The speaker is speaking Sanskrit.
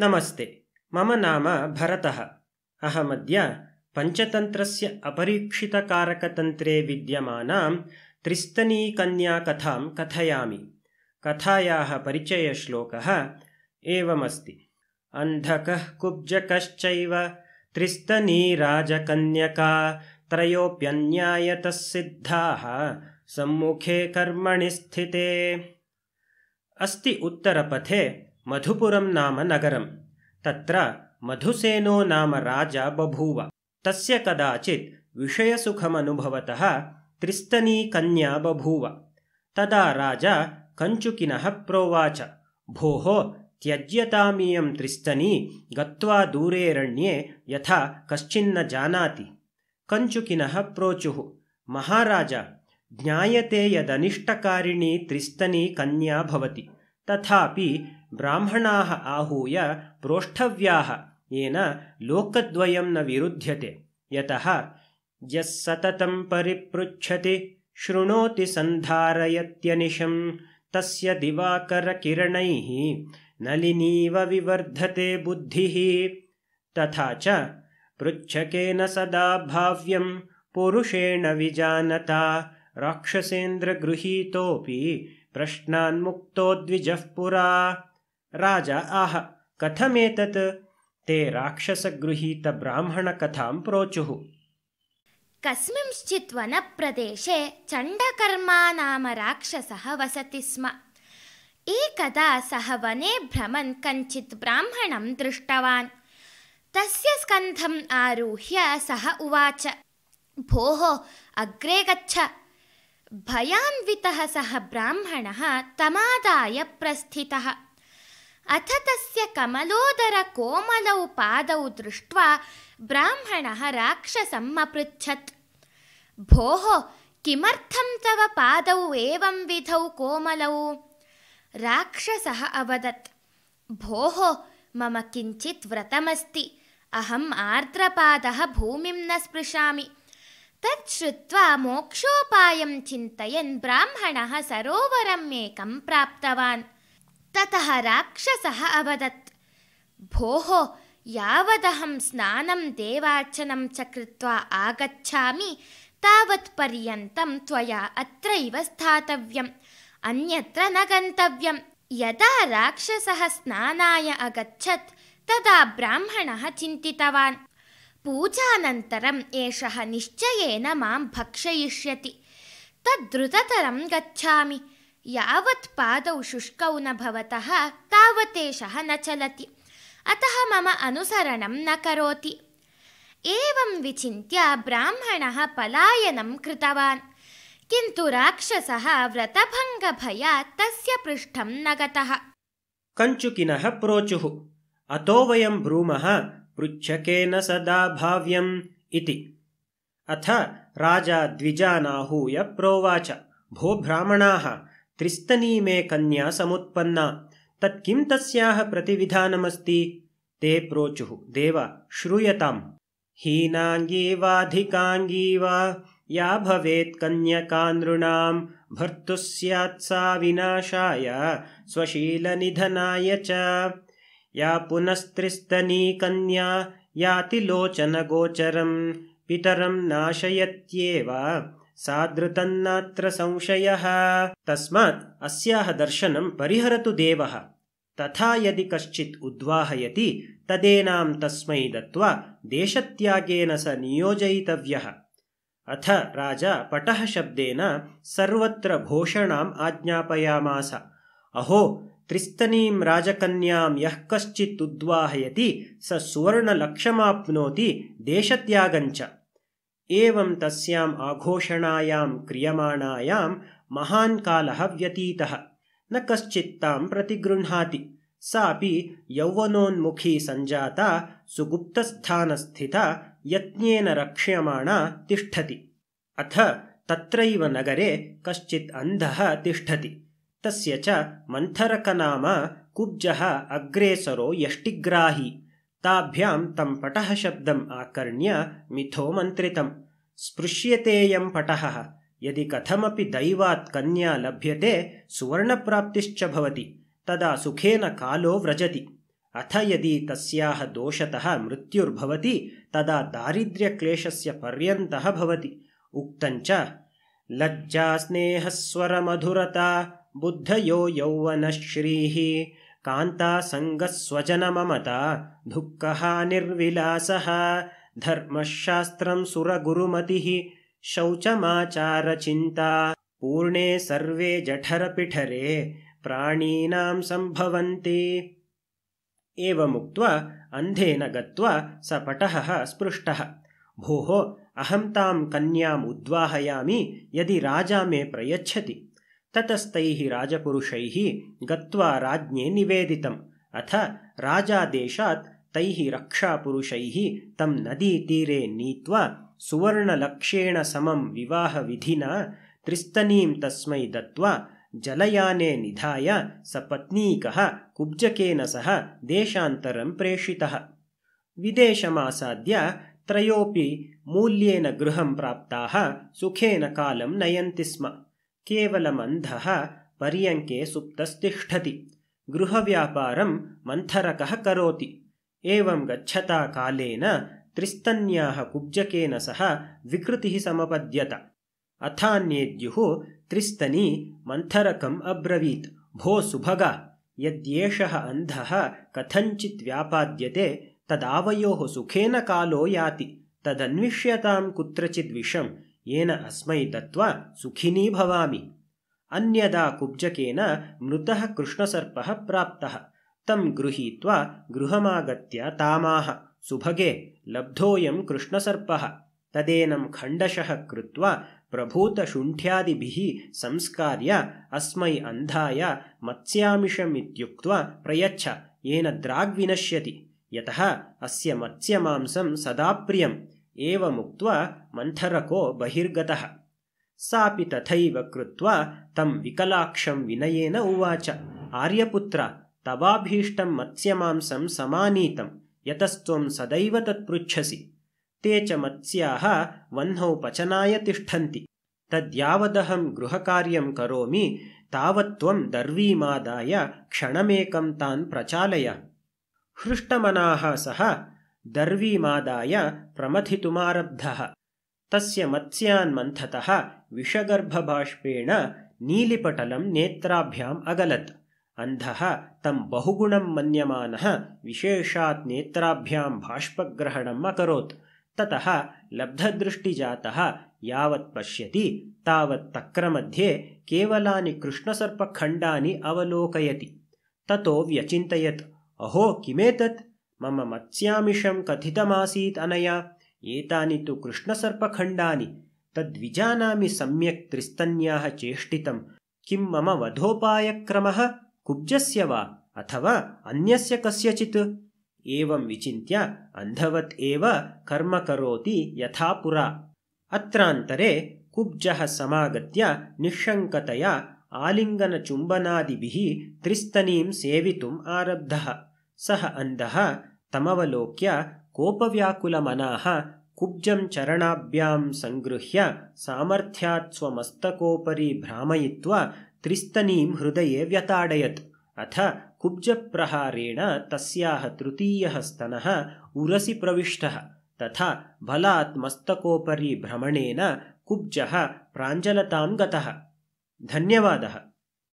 नमस्ते। मम नाम भरतः। अहमद्य पञ्चतन्त्रस्य अपरीक्षितकारकतन्त्रे विद्यमानां त्रिस्तनीकन्याकथां कथयामि। कथायाः परिचयश्लोकः एवमस्ति। अन्धकः कुब्जकश्चैव त्रिस्तनीराजकन्यका त्रयोऽप्यन्यायतः सिद्धाः सम्मुखे कर्मणि स्थिते। अस्ति उत्तरपथे मधुपुरं नाम नगरं। तत्र मधुसेनो नाम राजा बभूव। तस्य कदाचित् विषयसुखमनुभवतः त्रिस्तनी कन्या बभूव। तदा राजा कञ्चुकिनः प्रोवाच, भोः त्यज्यतामियं त्रिस्तनी गत्वा दूरेरण्ये यथा कश्चिन्न जानाति। कञ्चुकिनः प्रोचुः, महाराज, ज्ञायते यदनिष्टकारिणी त्रिस्तनी कन्या भवति, तथापि ब्राह्मणाः आहूय प्रोष्ठव्याः येन लोकद्वयं न विरुध्यते। यतः यः सततं परिपृच्छति शृणोति सन्धारयत्यनिशं तस्य दिवाकरकिरणैः नलिनीव विवर्धते बुद्धिः। तथा च पृच्छकेन सदा भाव्यं पुरुषेण विजानता राक्षसेन्द्रगृहीतोऽपि प्रश्नान्मुक्तो द्विजः पुरा राजा आह कथमेतत्? ते राक्षसगृहीतब्राह्मणकथां प्रोचुः। कस्मिंश्चित् वनप्रदेशे चण्डकर्मा नाम राक्षसः वसति स्म। एकदा सः वने भ्रमन् कञ्चित् ब्राह्मणं दृष्टवान्। तस्य स्कन्धम् आरुह्य सः उवाच भोः अग्रे गच्छ। भयान्वितः सः ब्राह्मणः तमादाय प्रस्थितः अथ तस्य कमलोदरकोमलौ पादौ दृष्ट्वा ब्राह्मणः राक्षसम् अपृच्छत्। भोः किमर्थं तव पादौ एवं विधौ कोमलौ? राक्षसः अवदत्। भोः मम किञ्चित् व्रतमस्ति। अहम् आर्द्रपादः भूमिं न स्पृशामि। तत् श्रुत्वा मोक्षोपायं चिन्तयन् ब्राह्मणः सरोवरम् एकं प्राप्तवान् ततः राक्षसः अवदत्। भोः यावदहं स्नानं देवार्चनं च कृत्वा आगच्छामि तावत्पर्यन्तं त्वया अत्रैव स्थातव्यम् अन्यत्र न गन्तव्यम्। यदा राक्षसः स्नानाय अगच्छत् तदा ब्राह्मणः चिन्तितवान्। पूजानन्तरम् एषः निश्चयेन मां भक्षयिष्यति। तद्द्रुततरं गच्छामि यावत् पादौ शुष्कौ न भवतः तावतेषः न चलति। अतः मम अनुसरणं न करोति। एवं विचिन्त्य ब्राह्मणः पलायनं कृतवान्। किन्तु राक्षसः व्रतभङ्गभयात् तस्य पृष्ठं न गतः। कञ्चुकिनः प्रोचुः अतो वयं ब्रूमः पृच्छकेन सदा भाव्यम् इति। अथ राजा द्विजानाहूय प्रोवाच भो ब्राह्मणाः त्रिस्तनी मे कन्या समुत्पन्ना। तत् किं तस्याः प्रतिविधानमस्ति। ते प्रोचुः। देव श्रूयताम्। हीनाङ्गी वाधिकाङ्गी वा या भवेत् कन्यका नृणां भर्तुः स्यात् सा विनाशाय स्वशीलनिधनाय च। या पुनस्त्रिस्तनी कन्या याति लोचनगोचरम्। पितरं नाशयत्येव सादृतन्नात्र संशयः। तस्मात् अस्याः दर्शनं परिहरतु देवः। तथा यदि कश्चित् उद्वाहयति तदेनां तस्मै दत्त्वा देशत्यागेन स नियोजयितव्यः। अथ राजा पटः शब्देन सर्वत्र भूषणाम् आज्ञापयामास। अहो त्रिस्तनीं राजकन्यां यः कश्चित् उद्वाहयति स सुवर्णलक्षमाप्नोति देशत्यागञ्च एवं तस्याम् आघोषणायां क्रियमाणायां महान् कालः व्यतीतः। न कश्चित्तां प्रतिगृह्णाति। सापि यौवनोन्मुखी सञ्जाता सुगुप्तस्थानस्थिता यत्नेन रक्ष्यमाणा तिष्ठति। अथ तत्रैव नगरे कश्चित् अन्धः तिष्ठति। तस्य च मन्थरकनाम कुब्जः अग्रेसरो यष्टिग्राही ताभ्यां तं पटः शब्दम् आकर्ण्य मिथो मन्त्रितं स्पृश्यतेऽयं पटः। यदि कथमपि दैवात् कन्या लभ्यते सुवर्णप्राप्तिश्च भवति। तदा सुखेन कालो व्रजति। अथ यदि तस्याः दोषतः मृत्युर्भवति तदा दारिद्र्यक्लेशस्य पर्यन्तः भवति। उक्तञ्च लज्जास्नेहस्वरमधुरता बुद्धयो यौवनश्रीः कान्तासङ्गस्वजनममता दुःखः निर्विलासः धर्मशास्त्रं सुरगुरुमतिः शौचमाचारचिन्ता। पूर्णे सर्वे जठरपिठरे प्राणीनां सम्भवन्ति। एवमुक्त्वा अन्धेन गत्वा स पटहः स्पृष्टः। भोः अहं तां कन्याम् उद्वाहयामि यदि राजा मे प्रयच्छति ततस्तैः राजपुरुषैः गत्वा राज्ञे निवेदितम्। अथ राजादेशात् तैः रक्षापुरुषैः तं नदीतीरे नीत्वा सुवर्णलक्ष्येण समं विवाहविधिना त्रिस्तनीं तस्मै दत्त्वा जलयाने निधाय सपत्नीकः कुब्जकेन सह देशान्तरं प्रेषितः। विदेशमासाद्य त्रयोऽपि मूल्येन गृहं प्राप्ताः सुखेन कालं नयन्ति स्म केवलमन्धः पर्यङ्के सुप्तस्तिष्ठति। गृहव्यापारं मन्थरकः करोति। एवं गच्छता कालेन त्रिस्तन्याः कुब्जकेन सह विकृतिः समपद्यत। अथान्येद्युः त्रिस्तनी मन्थरकम् अब्रवीत्। भो सुभगा यद्येषः अन्धः कथञ्चित् व्यापाद्यते तदावयोः सुखेन कालो याति। तदन्विष्यतां कुत्रचिद्विषं येन अस्मै दत्त्वा सुखिनी भवामि। अन्यदा कुब्जकेन मृतः कृष्णसर्पः प्राप्तः। तं गृहीत्वा गृहमागत्य तामाह सुभगे लब्धोऽयं कृष्णसर्पः। तदेनं खण्डशः कृत्वा प्रभूतशुण्ठ्यादिभिः संस्कार्य अस्मै अन्धाय मत्स्यामिषमित्युक्त्वा प्रयच्छ येन द्राग्विनश्यति यतः अस्य मत्स्यमांसं सदा प्रियम् एवमुक्त्वा मन्थरको बहिर्गतः। सापि तथैव कृत्वा तं विकलाक्षं विनयेन उवाच आर्यपुत्र तवाभीष्टं मत्स्यमांसं समानीतं यतस्त्वं सदैव तत्पृच्छसि। ते च मत्स्याः वह्नौ पचनाय तिष्ठन्ति। तद्यावदहं गृहकार्यं करोमि तावत्त्वं दर्वीमादाय क्षणमेकं तान् प्रचालय। हृष्टमनाः सः दर्वीमादाय प्रमथितुमारब्धः। तस्य मत्स्यान् मन्थतः विषगर्भबाष्पेण नीलिपटलं नेत्राभ्याम् अगलत्। अन्धः तं बहुगुणं मन्यमानः विशेषात् नेत्राभ्यां बाष्पग्रहणम् अकरोत्। ततः लब्धदृष्टिजातः यावत् पश्यति तावत् तक्रमध्ये केवलानि कृष्णसर्पखण्डानि अवलोकयति। ततो व्यचिन्तयत् अहो किमेतत् मम मत्स्यामिषं कथितमासीत् अनया। एतानि तु कृष्णसर्पखण्डानि। तद्विजानामि सम्यक् त्रिस्तन्याः चेष्टितं किं मम वधोपायक्रमः? कुब्जस्य वा? अथवा अन्यस्य कस्यचित्? एवं विचिन्त्य अन्धवत् एव कर्म करोति यथा पुरा। अत्रान्तरे कुब्जः समागत्य निःशङ्कतया आलिङ्गनचुम्बनादिभिः त्रिस्तनीं सेवितुम् आरब्धः सः अन्धः तमवलोक्य कोपव्याकुलमनाः कुब्जं चरणाभ्यां सङ्गृह्य सामर्थ्यात् स्वमस्तकोपरि भ्रामयित्वा त्रिस्तनीं हृदये व्यताडयत्। अथ कुब्जप्रहारेण तस्याः तृतीयः स्तनः उरसि प्रविष्टः। तथा बलात् मस्तकोपरि भ्रमणेन कुब्जः प्राञ्जलतां गतः। धन्यवादः